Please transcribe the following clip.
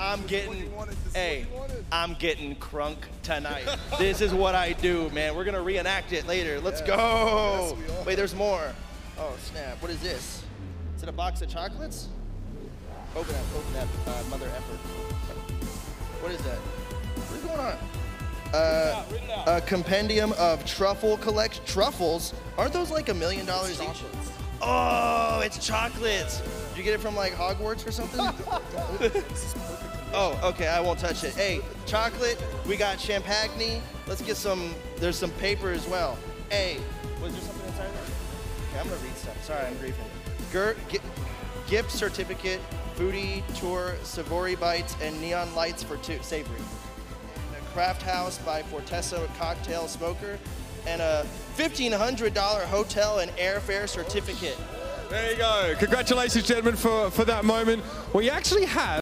I'm This is what getting, you wanted. This is hey, what you wanted. I'm getting crunk tonight. this is what I do, man. We're gonna reenact it later. Let's go. Yes. Wait, there's more. Oh snap! What is this? Is it a box of chocolates? Open that, open that, uh, mother effort. What is that? What is going on? Uh, a compendium of truffle collect truffles. Aren't those like a million dollars each? Oh, it's chocolates. Did you get it from like Hogwarts or something? This is perfect. oh, okay, I won't touch it. Hey, chocolate, we got champagne. Let's get some, there's some paper as well. Hey, was there something inside there? Okay, I'm gonna read stuff. Sorry, I'm griefing. Ger- gi- gift certificate, foodie tour, Savory bites, and neon lights for two, savory. And a craft house by Fortessa cocktail smoker, and a $1,500 hotel and airfare certificate. There you go. Congratulations, gentlemen, for, for that moment. We actually have.